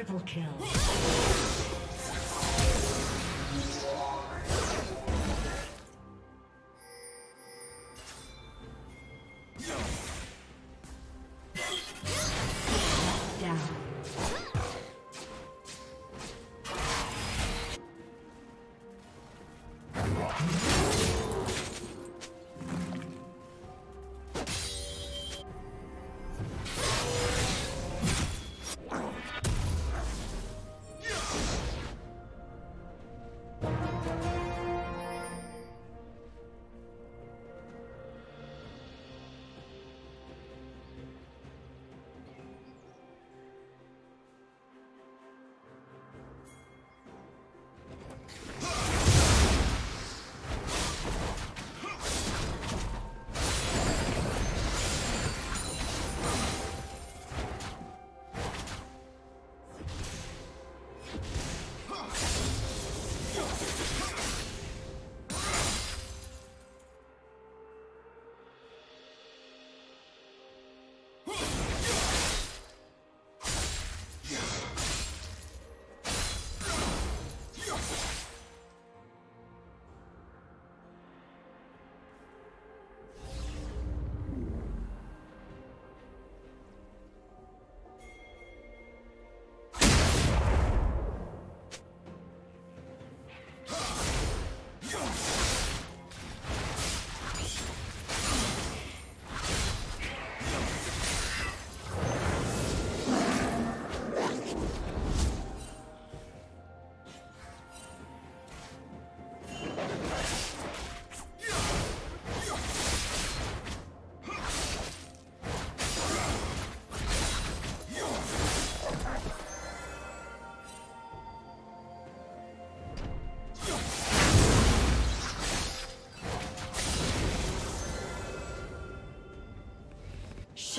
triple kill.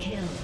Kill.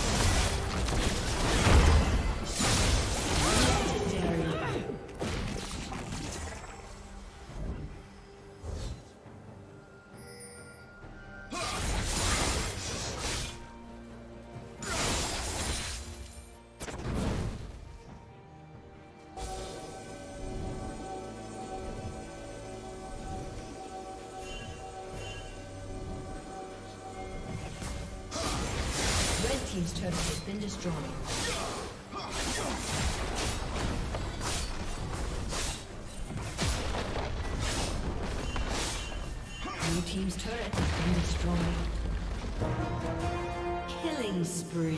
Killing spree.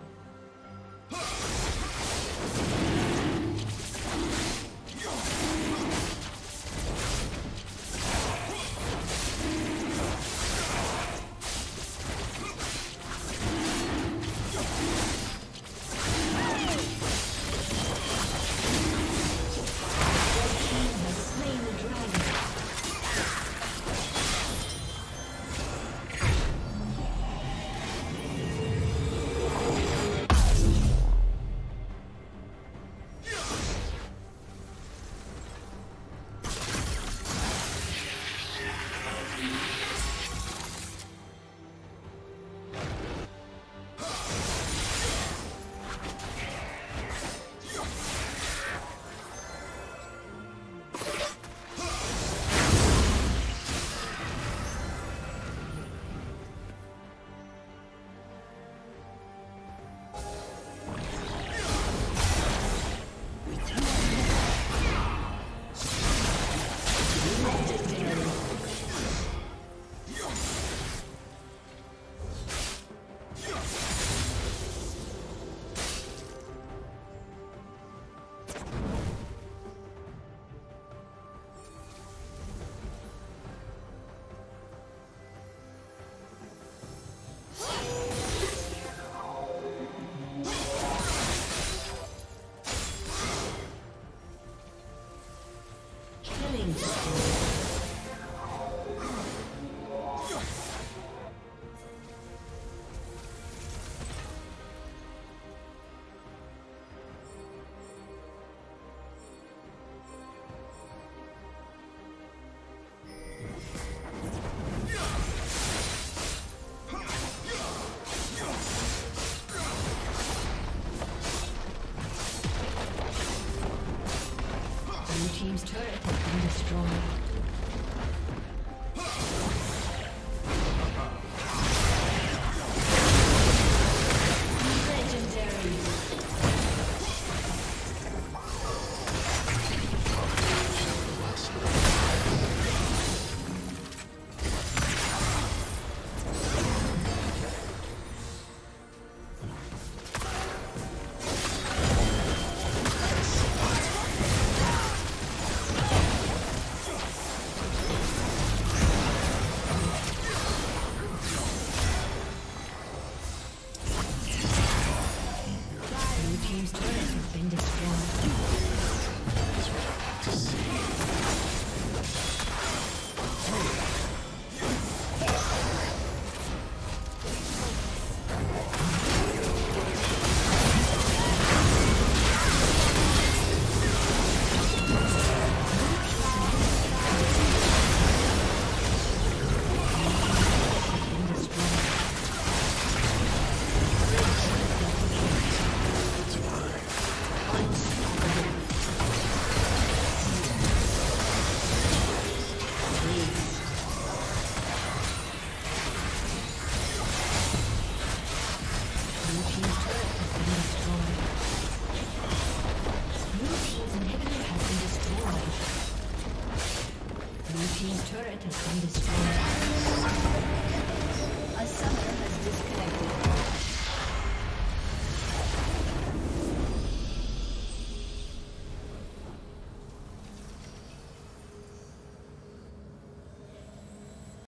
destroyed.